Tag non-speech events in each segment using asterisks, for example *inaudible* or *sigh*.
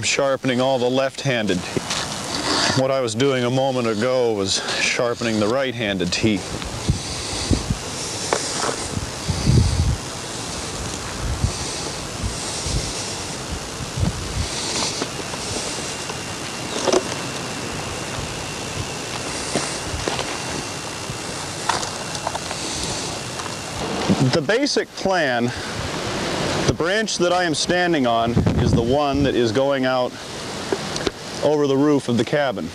I'm sharpening all the left-handed What I was doing a moment ago was sharpening the right-handed teeth. The basic plan, the branch that I am standing on is the one that is going out over the roof of the cabin.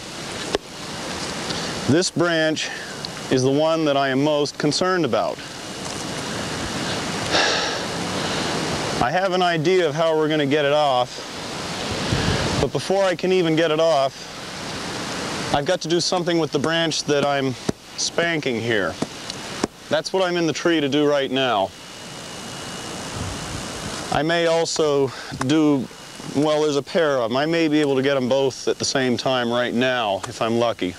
This branch is the one that I am most concerned about. I have an idea of how we're going to get it off, but before I can even get it off, I've got to do something with the branch that I'm spanking here. That's what I'm in the tree to do right now. I may also do well, there's a pair of them. I may be able to get them both at the same time right now if I'm lucky.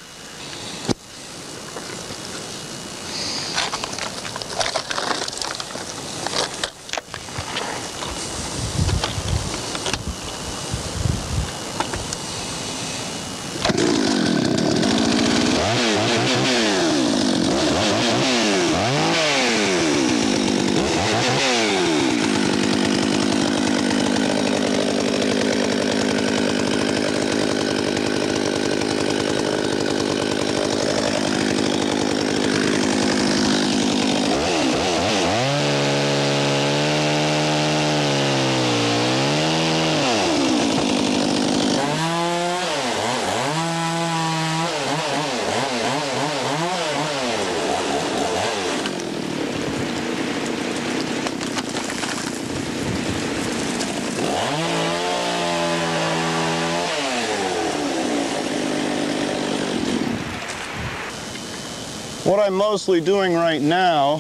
What I'm mostly doing right now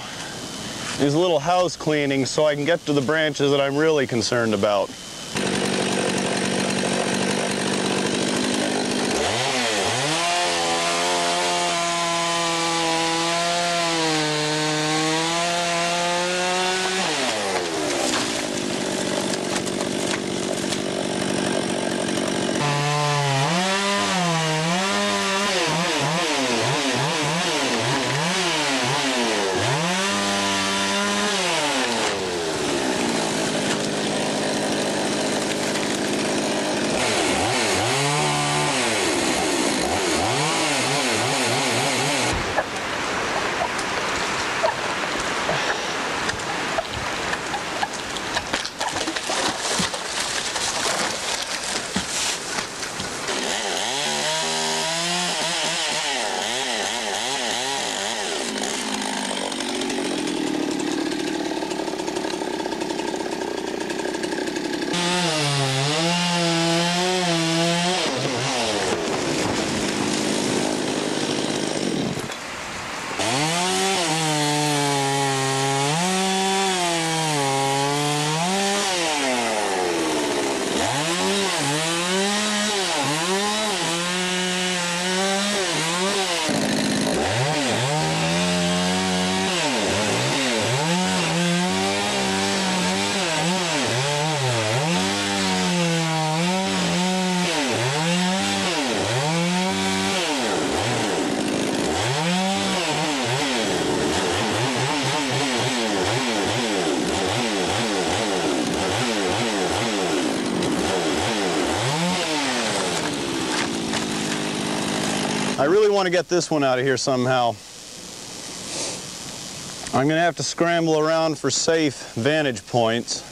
is a little house cleaning so I can get to the branches that I'm really concerned about. I really want to get this one out of here somehow. I'm going to have to scramble around for safe vantage points.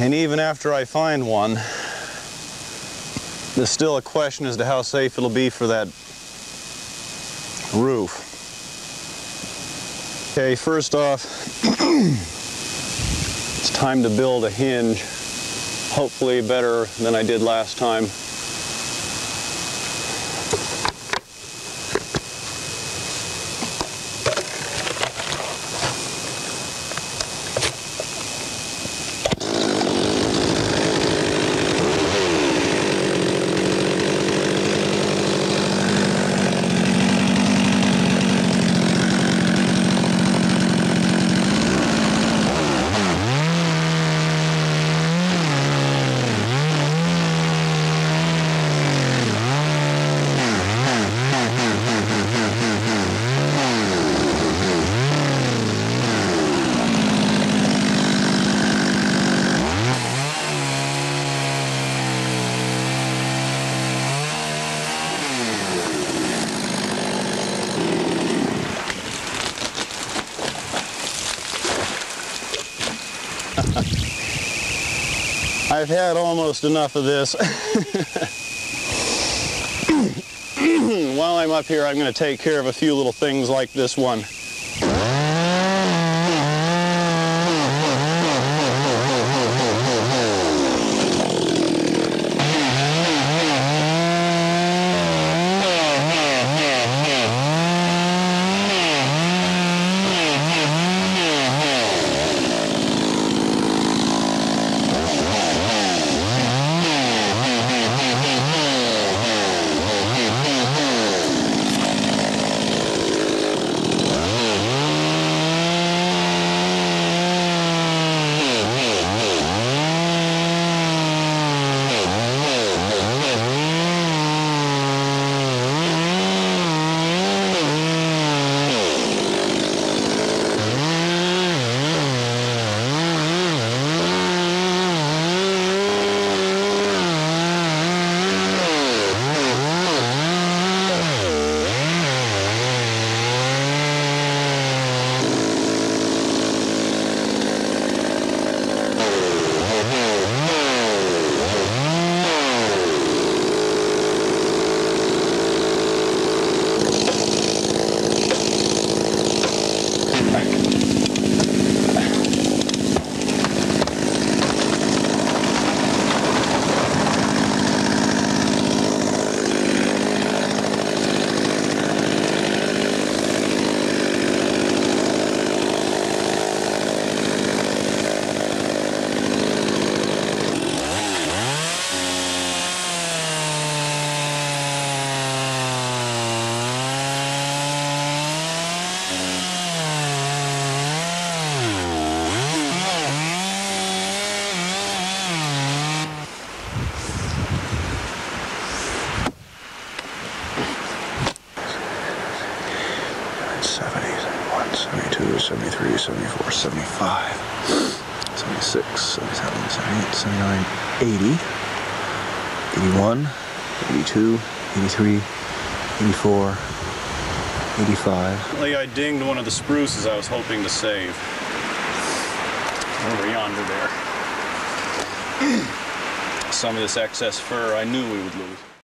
And even after I find one, there's still a question as to how safe it'll be for that roof. Okay, first off, *clears throat* it's time to build a hinge, hopefully better than I did last time. I've had almost enough of this. *coughs* While I'm up here, I'm going to take care of a few little things like this one. 74, 75, 76, 77, 78, 79, 80, 81, 82, 83, 84, 85. I dinged one of the spruces I was hoping to save. Over yonder there. *clears throat* Some of this excess fir I knew we would lose.